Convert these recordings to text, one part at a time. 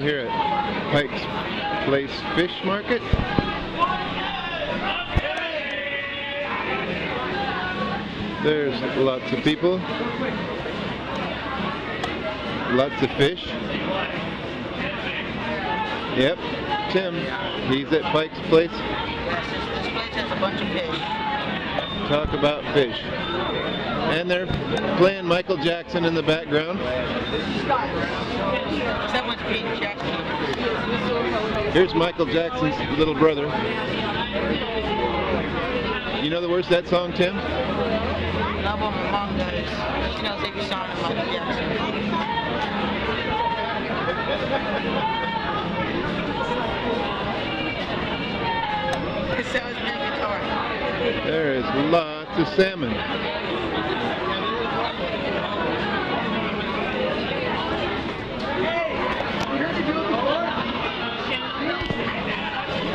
we're here at Pike's Place Fish Market. There's lots of people. Lots of fish. Yep, Tim, he's at Pike's Place. Yes, this, this place has a bunch of fish. Talk about fish. And they're playing Michael Jackson in the background. That one's Jackson. Here's Michael Jackson's little brother. You know the words to that song, Tim? No, but my mom does. She knows every song of Michael Jackson. so is my guitar. There is lots of salmon.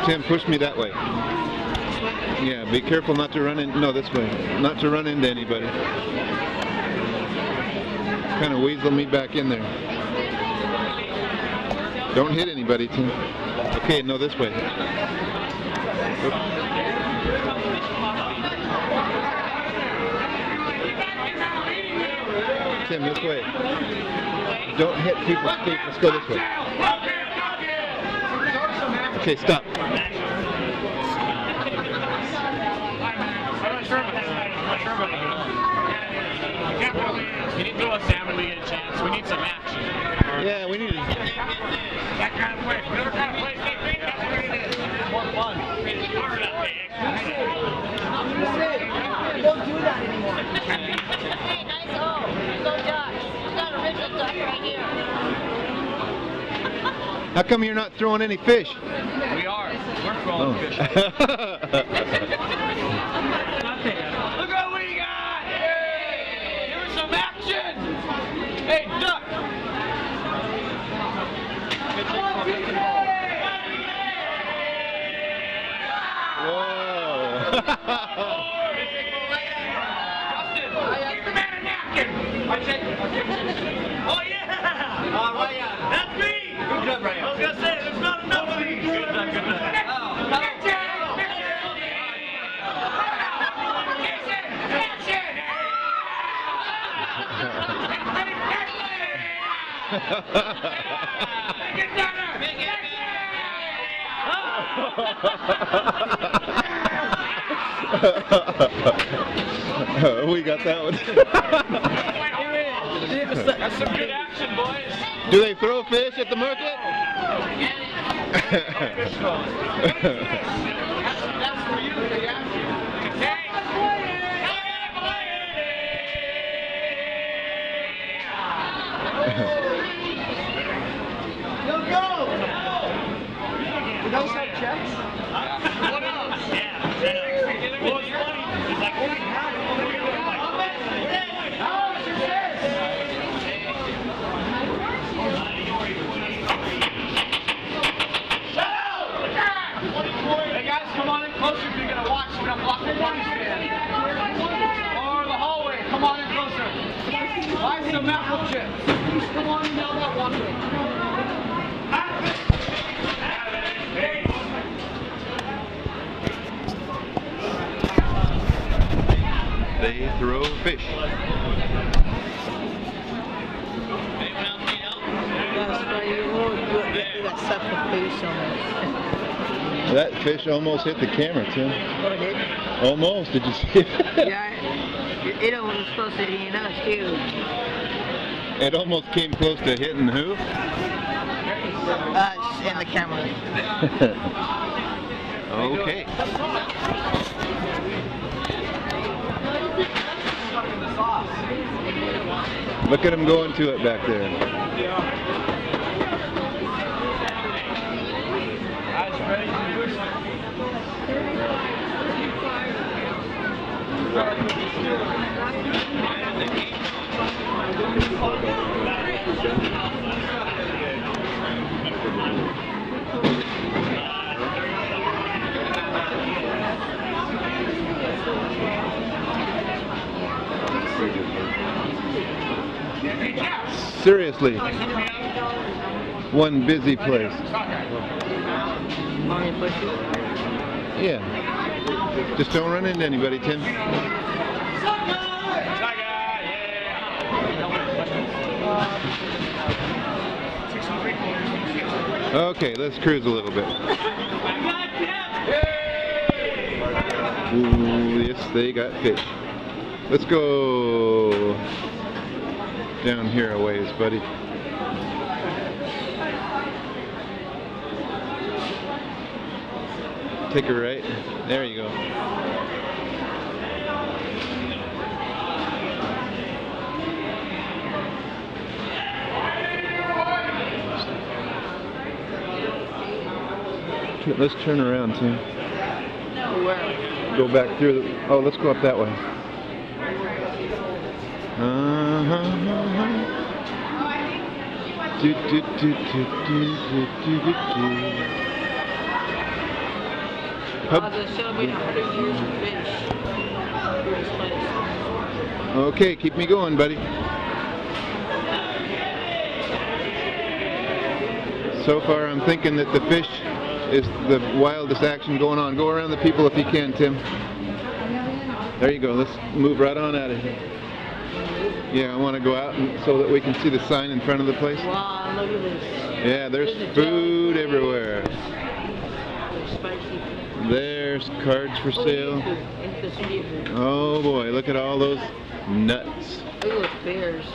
Tim, push me that way. Yeah, be careful not to run in. No, this way. Not to run into anybody. Kind of weasel me back in there. Don't hit anybody, Tim. Okay, no, this way. Tim, this way. Don't hit people's feet. Let's go this way. Okay, stop. You didn't throw a salmon, we get a chance. We need some action. Yeah, we need to. That kind of place, whatever kind of place they think, that's what it is. More fun. It's hard out there. Hey, nice hole. Go Ducks. We got original duck right here. How come you're not throwing any fish? We are. We're Oh. throwing fish. Hey, duck! Whoa. Justin, give the man a napkin! I said, oh yeah! Uh, Ryan. That's me! Good job, Ryan. I was gonna say, there's not enough of these. Good job, good job. we got that one. That's some good action, boys. Do they throw fish at the market? What else? Yeah. Well, it's funny. It's like only. Hey guys, come on in closer if you're gonna watch. We're gonna block the money stand. Or the hallway. Come on in closer. Buy some apple chips. Come on in down that walkway. they throw fish. That's why you will do it. You got sucker face throw fish. That fish almost hit the camera, Tim. Oh, did? Almost. Did you see it? Yeah. It, it was supposed to be us too. It almost came close to hitting who? Us and the camera. okay. Look at him going to it back there. Seriously. one busy place. Yeah. Just don't run into anybody, Tim. Okay, let's cruise a little bit. Ooh, yes, they got fish. Let's go down here a ways, buddy. Take a right. There you go. Let's turn around, Tim. Go back through the. Oh, let's go up that way. Okay, keep me going, buddy. So far, I'm thinking that the fish is the wildest action going on. Go around the people if you can, Tim. There you go. Let's move right on out of here. Yeah, I want to go out and, so that we can see the sign in front of the place. Wow, look at this. Yeah, there's There's food everywhere. There's spicy. There's cards for Oh, sale. Indian food. And there's Oh boy, look at all those nuts. Look at bears.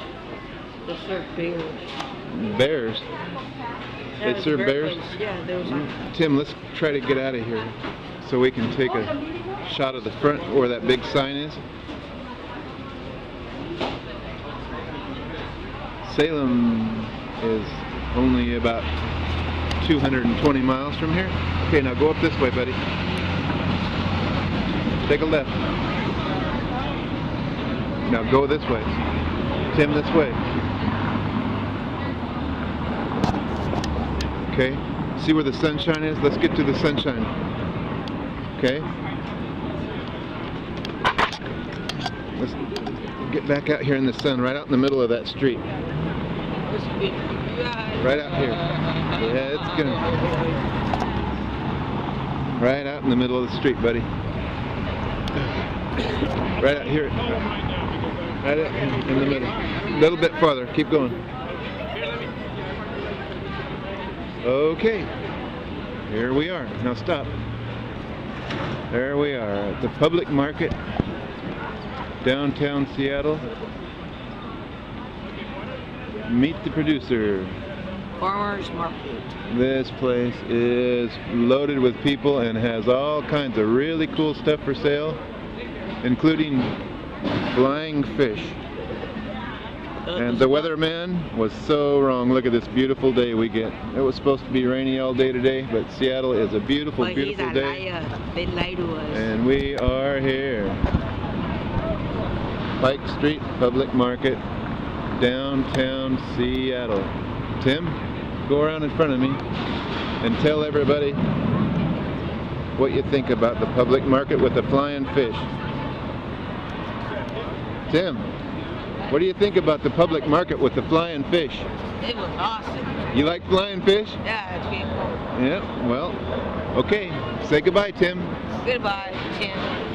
They serve bears. Bears. Yeah, They serve bear bears? place. Yeah, there was a mm. Tim, let's try to get out of here so we can take a shot of the front where that big sign is. Salem is only about 220 miles from here. Okay, now go up this way, buddy. Take a left. Now go this way. Tim, this way. Okay. See where the sunshine is? Let's get to the sunshine. Okay. Let's get back out here in the sun, right out in the middle of that street. This is good. Yeah. Right out here. Yeah, it's gonna. Right out in the middle of the street, buddy. Right out here. Right out in the middle. A little bit farther. Keep going. Okay. Here we are. Now stop. There we are at the public market, downtown Seattle. Meet the producer. Farmers market. This place is loaded with people and has all kinds of really cool stuff for sale, including flying fish. And the weatherman was so wrong. Look at this beautiful day we get. It was supposed to be rainy all day today, but Seattle is a beautiful, But he's beautiful a day. liar. They lie to us. And we are here. Pike Street Public Market, downtown Seattle. Tim, go around in front of me and tell everybody what you think about the public market with the flying fish. Tim, what do you think about the public market with the flying fish? It was awesome. You like flying fish? Yeah, it's beautiful. Yeah, well, okay. Say goodbye, Tim. Goodbye, Tim.